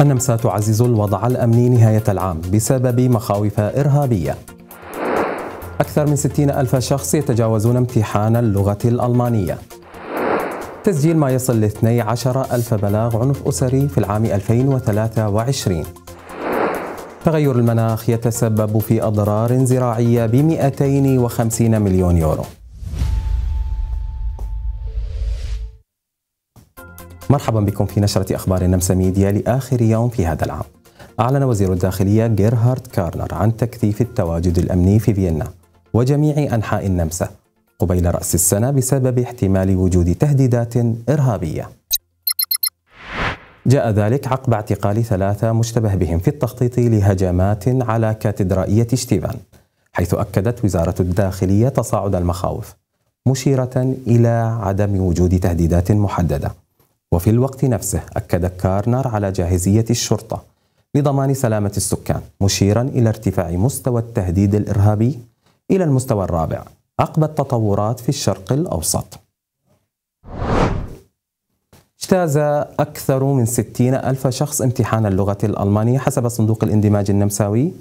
النمسا تعزز الوضع الأمني نهاية العام بسبب مخاوف إرهابية. أكثر من 60 ألف شخص يتجاوزون امتحان اللغة الألمانية. تسجيل ما يصل ل 12 ألف بلاغ عنف أسري في العام 2023 تغير المناخ يتسبب في أضرار زراعية ب 250 مليون يورو. مرحبا بكم في نشرة أخبار النمسا ميديا لآخر يوم في هذا العام. أعلن وزير الداخلية جيرهارد كارنر عن تكثيف التواجد الأمني في فيينا وجميع أنحاء النمسا قبيل رأس السنة بسبب احتمال وجود تهديدات إرهابية. جاء ذلك عقب اعتقال ثلاثة مشتبه بهم في التخطيط لهجمات على كاتدرائية شتيفان حيث أكدت وزارة الداخلية تصاعد المخاوف مشيرة إلى عدم وجود تهديدات محددة. وفي الوقت نفسه أكد كارنر على جاهزية الشرطة لضمان سلامة السكان مشيرا إلى ارتفاع مستوى التهديد الإرهابي إلى المستوى الرابع عقب التطورات في الشرق الأوسط. اجتاز أكثر من 60 ألف شخص امتحان اللغة الألمانية حسب صندوق الاندماج النمساوي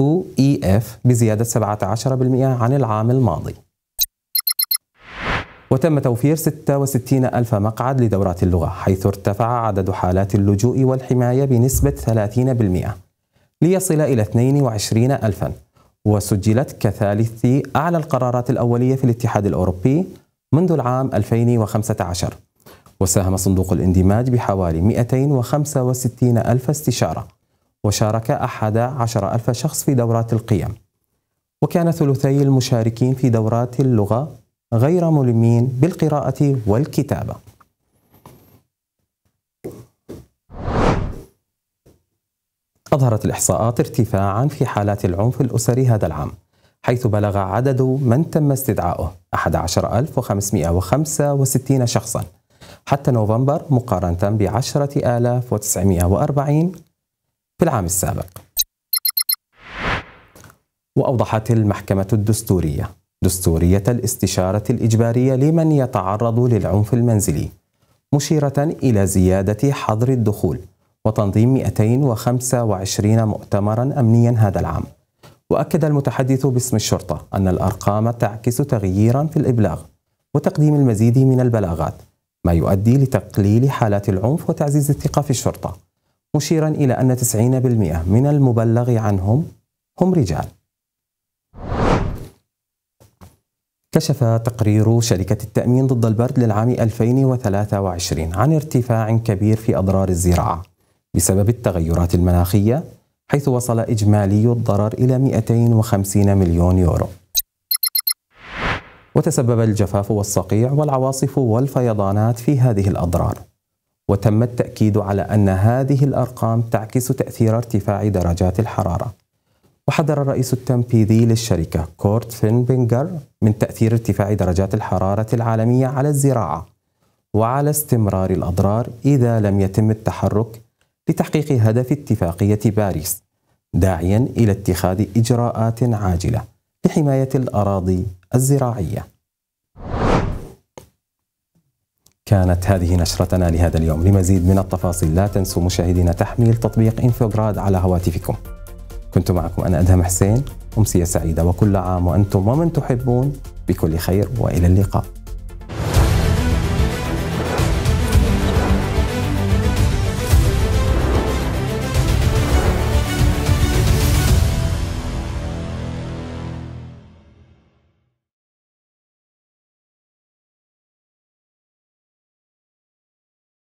OEF بزيادة 17% عن العام الماضي. وتم توفير 66 ألف مقعد لدورات اللغة حيث ارتفع عدد حالات اللجوء والحماية بنسبة 30% ليصل إلى 22 ألفا. وسجلت كثالث أعلى القرارات الأولية في الاتحاد الأوروبي منذ العام 2015 وساهم صندوق الاندماج بحوالي 265 ألف استشارة وشارك 11 ألف شخص في دورات القيم. وكان ثلثي المشاركين في دورات اللغة غير ملمين بالقراءة والكتابة. أظهرت الإحصاءات ارتفاعا في حالات العنف الأسري هذا العام حيث بلغ عدد من تم استدعائه 11565 شخصا حتى نوفمبر مقارنة ب 10940 في العام السابق. وأوضحت المحكمة الدستورية دستورية الاستشارة الإجبارية لمن يتعرض للعنف المنزلي مشيرة إلى زيادة حظر الدخول وتنظيم 225 مؤتمرا أمنيا هذا العام. وأكد المتحدث باسم الشرطة أن الأرقام تعكس تغييرا في الإبلاغ وتقديم المزيد من البلاغات ما يؤدي لتقليل حالات العنف وتعزيز الثقة في الشرطة مشيرا إلى أن 90% من المبلغ عنهم هم رجال. كشف تقرير شركة التأمين ضد البرد للعام 2023 عن ارتفاع كبير في أضرار الزراعة بسبب التغيرات المناخية حيث وصل إجمالي الضرر إلى 250 مليون يورو. وتسبب الجفاف والصقيع والعواصف والفيضانات في هذه الأضرار. وتم التأكيد على أن هذه الأرقام تعكس تأثير ارتفاع درجات الحرارة. وحذر الرئيس التنفيذي للشركة كورت فينبنجر من تأثير ارتفاع درجات الحرارة العالمية على الزراعة وعلى استمرار الأضرار إذا لم يتم التحرك لتحقيق هدف اتفاقية باريس داعيا إلى اتخاذ إجراءات عاجلة لحماية الأراضي الزراعية. كانت هذه نشرتنا لهذا اليوم. لمزيد من التفاصيل لا تنسوا مشاهدينا تحميل تطبيق إنفوغراد على هواتفكم. كنت معكم أنا أدهم حسين أمسية سعيدة وكل عام وأنتم ومن تحبون بكل خير وإلى اللقاء.